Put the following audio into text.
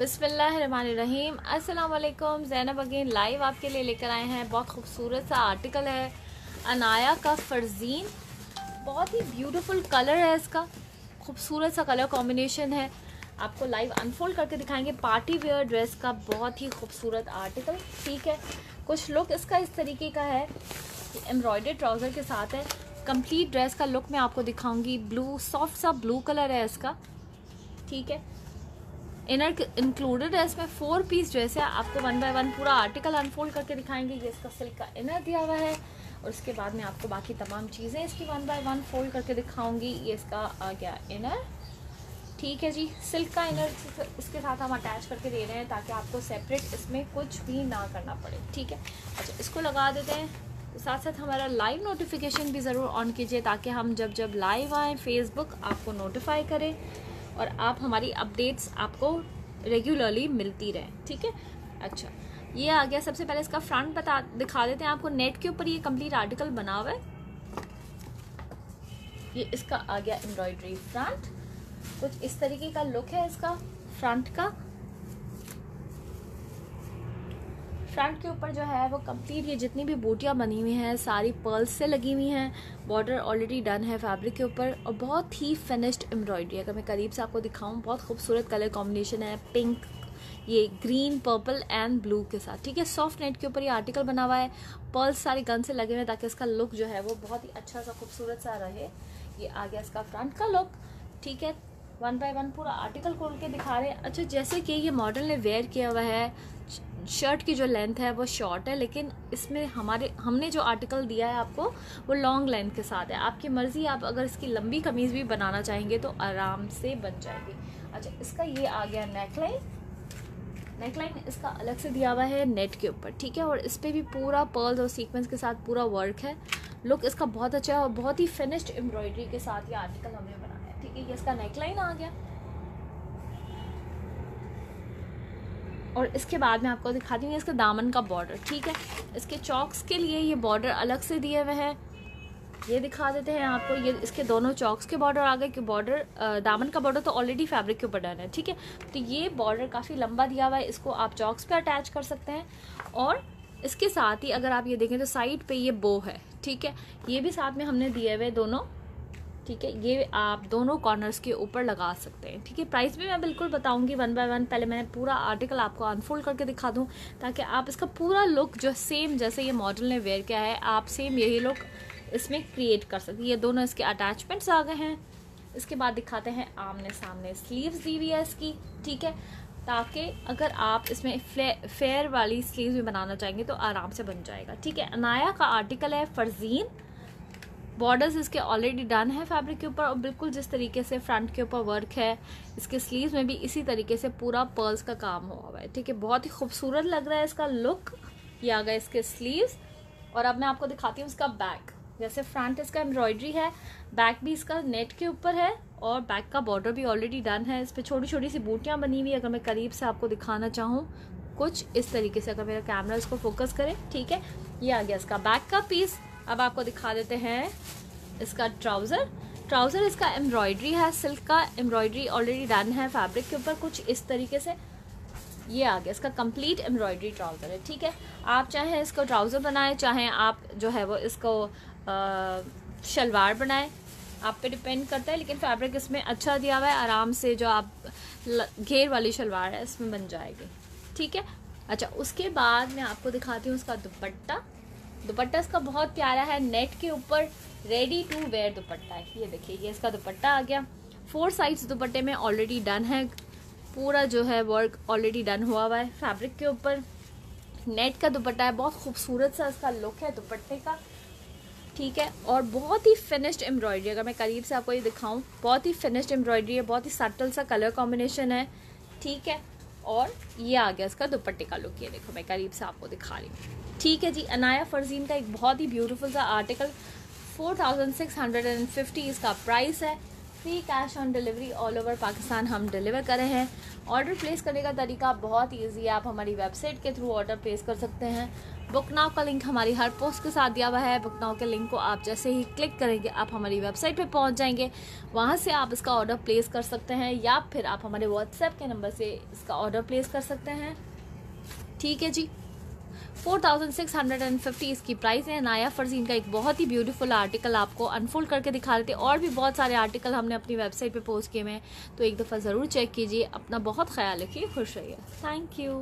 अस्सलाम वालेकुम Zainab again live आपके लिए लेकर आए हैं। बहुत खूबसूरत सा आर्टिकल है, अनाया का फरजीन। बहुत ही ब्यूटीफुल कलर है इसका। खूबसूरत सा कलर कॉम्बिनेशन है। आपको लाइव अनफोल्ड करके दिखाएँगे। पार्टी वेयर ड्रेस का बहुत ही खूबसूरत आर्टिकल। ठीक है? कुछ लुक इसका इस तरीके का है। एम्ब्रॉयडरी ट्राउज़र के साथ है। कंप्लीट ड्रेस का लुक मैं आपको दिखाऊँगी। ब्लू सॉफ्ट सा ब्लू कलर है इसका। ठीक है? इनर इंक्लूडेड है इसमें फोर पीस ड्रेस है आपको वन बाय वन पूरा आर्टिकल अनफोल्ड करके दिखाएँगे ये इसका सिल्क का इनर दिया हुआ है। और उसके बाद में आपको बाकी तमाम चीज़ें इसकी वन बाय वन फोल्ड करके दिखाऊँगी ये इसका आ गया इनर ठीक है जी सिल्क का इनर इसके साथ हम अटैच करके दे रहे हैं ताकि आपको सेपरेट इसमें कुछ भी ना करना पड़े। ठीक है अच्छा इसको लगा देते हैं। साथ साथ हमारा लाइव नोटिफिकेशन भी ज़रूर ऑन कीजिए ताकि हम जब जब लाइव आएँ फेसबुक आपको नोटिफाई करें। और आप हमारी अपडेट्स आपको रेगुलरली मिलती रहे, ठीक है? अच्छा ये आ गया सबसे पहले इसका फ्रंट बता, दिखा देते हैं आपको नेट के ऊपर ये कंप्लीट आर्टिकल बना हुआ है। ये इसका आ गया एम्ब्रॉयडरी फ्रंट कुछ इस तरीके का लुक है इसका फ्रंट का। फ्रंट के ऊपर जो है, वो कंप्लीट ये जितनी भी बूटियाँ बनी हुई हैं, सारी पर्ल्स से लगी हुई हैं। बॉर्डर ऑलरेडी डन है फैब्रिक के ऊपर और बहुत ही फिनिश्ड एम्ब्रॉयडरी अगर मैं करीब से आपको दिखाऊँ, बहुत खूबसूरत कलर कॉम्बिनेशन है पिंक ये ग्रीन पर्पल एंड ब्लू के साथ। ठीक है सॉफ्ट नेट के ऊपर ये आर्टिकल बना हुआ है। पर्ल्स सारे गन से लगे हुए हैं ताकि इसका लुक जो है, वो बहुत ही अच्छा सा खूबसूरत सा रहे। ये आ गया इसका फ्रंट का लुक ठीक है वन बाय वन पूरा आर्टिकल खोल के दिखा रहे हैं। अच्छा जैसे कि ये मॉडल ने वेयर किया हुआ है शर्ट की जो लेंथ है वो शॉर्ट है, लेकिन इसमें हमारे, हमने जो आर्टिकल दिया है आपको, वो लॉन्ग लेंथ के साथ है। आपकी मर्ज़ी, आप अगर इसकी लंबी कमीज़ भी बनाना चाहेंगे तो आराम से बन जाएगी। अच्छा इसका ये आ गया नेकलाइन। नेकलाइन इसका अलग से दिया हुआ है नेट के ऊपर, ठीक है? और इस पर भी पूरा पर्ल्स और सीक्वेंस के साथ पूरा वर्क है। लुक इसका बहुत अच्छा है और बहुत ही फिनिश्ड एम्ब्रॉयडरी के साथ ये आर्टिकल हमने बनाया है, ठीक है? ये इसका नेकलाइन आ गया। और इसके बाद मैं आपको दिखाती हूँ इसके दामन का बॉर्डर ठीक है? इसके चौक्स के लिए ये बॉर्डर अलग से दिए हुए हैं। ये दिखा देते हैं आपको, ये इसके दोनों चौक्स के बॉर्डर आ गए, कि बॉर्डर दामन का बॉर्डर तो ऑलरेडी फैब्रिक के ऊपर डन है, ठीक है? तो ये बॉर्डर काफ़ी लंबा दिया हुआ है, इसको आप चौक्स पे अटैच कर सकते हैं। और इसके साथ ही अगर आप ये देखें तो साइड पे ये बो है, ठीक है? ये भी साथ में हमने दिए हुए दोनों ठीक है, ये आप दोनों कॉर्नर्स के ऊपर लगा सकते हैं। ठीक है प्राइस भी मैं बिल्कुल बताऊँगी वन बाय वन पहले मैंने पूरा आर्टिकल आपको अनफोल्ड करके दिखा दूँ, ताकि आप इसका पूरा लुक जो सेम जैसे ये मॉडल ने वेयर किया है, आप सेम यही लुक इसमें क्रिएट कर सकते ये दोनों इसके अटैचमेंट्स आ गए हैं। इसके बाद दिखाते हैं आमने सामने स्लीव्स दी हुई है इसकी, ठीक है? ताकि अगर आप इसमें फेयर वाली स्लीव्स भी बनाना चाहेंगे तो आराम से बन जाएगा। ठीक है अनाया का आर्टिकल है फरजीन। बॉर्डर्स इसके ऑलरेडी डन है फैब्रिक के ऊपर और बिल्कुल जिस तरीके से फ्रंट के ऊपर वर्क है, इसके स्लीव्स में भी इसी तरीके से पूरा पर्ल्स का काम हुआ हुआ है। ठीक है, बहुत ही खूबसूरत लग रहा है इसका लुक ये आ गया इसके स्लीव्स और अब मैं आपको दिखाती हूँ इसका बैक जैसे फ्रंट इसका एम्ब्रॉयडरी है बैक भी इसका नेट के ऊपर है और बैक का बॉर्डर भी ऑलरेडी डन है। इस पर छोटी छोटी सी बूटियाँ बनी हुई अगर मैं करीब से आपको दिखाना चाहूँ। कुछ इस तरीके से अगर मेरा कैमरा इसको फोकस करे, ठीक है? ये आ गया इसका बैक का पीस अब आपको दिखा देते हैं इसका ट्राउज़र। ट्राउज़र इसका एम्ब्रॉयडरी है, सिल्क का। एम्ब्रॉयडरी ऑलरेडी डन है फैब्रिक के ऊपर, कुछ इस तरीके से। ये आ गया, इसका कंप्लीट एम्ब्रॉयडरी ट्राउज़र है, ठीक है? आप चाहे इसको ट्राउज़र बनाएँ, चाहे आप जो है वो इसको शलवार बनाएँ, आप पे डिपेंड करता है, लेकिन फैब्रिक इसमें अच्छा दिया हुआ है, आराम से जो आप घेर वाली शलवार है, इसमें बन जाएगी, ठीक है? अच्छा उसके बाद मैं आपको दिखाती हूँ उसका दुपट्टा। दुपट्टा इसका बहुत प्यारा है, नेट के ऊपर रेडी टू वेयर दुपट्टा है। ये देखिए, ये इसका दुपट्टा आ गया। फोर साइड्स दुपट्टे में ऑलरेडी डन है। पूरा जो है वर्क ऑलरेडी डन हुआ हुआ है फैब्रिक के ऊपर। नेट का दुपट्टा है, बहुत खूबसूरत सा इसका लुक है दुपट्टे का। ठीक है, और बहुत ही फिनिश्ड एम्ब्रॉयडरी अगर मैं करीब से आपको ये दिखाऊँ, बहुत ही फिनिश्ड एम्ब्रॉयडरी है, बहुत ही सटल सा कलर कॉम्बिनेशन है। ठीक है, और ये आ गया इसका दुपट्टे का लुक ये देखो, मैं करीब से आपको दिखा रही हूँ। ठीक है जी, अनाया फरजीन का एक बहुत ही ब्यूटीफुल सा article four thousand six hundred and fifty इसका प्राइस है। Free cash on delivery all over Pakistan हम डिलीवर कर रहे हैं। ऑर्डर प्लेस करने का तरीका बहुत ईजी है, आप हमारी वेबसाइट के थ्रू ऑर्डर प्लेस कर सकते हैं। बुक नाव का लिंक हमारी हर पोस्ट के साथ दिया हुआ है। बुक नाव के लिंक को आप जैसे ही क्लिक करेंगे, आप हमारी वेबसाइट पे पहुँच जाएँगे। वहाँ से आप इसका ऑर्डर प्लेस कर सकते हैं, या फिर आप हमारे व्हाट्सएप के नंबर से इसका ऑर्डर प्लेस कर सकते हैं। ठीक है जी। Four thousand six hundred and fifty इसकी प्राइस है। नाया फरजीन का एक बहुत ही ब्यूटीफुल आर्टिकल आपको अनफोल्ड करके दिखा देते और भी बहुत सारे आर्टिकल हमने अपनी वेबसाइट पे पोस्ट किए हुए हैं। तो एक दफ़ा ज़रूर चेक कीजिए। अपना बहुत ख्याल रखिए। खुश रहिए। Thank you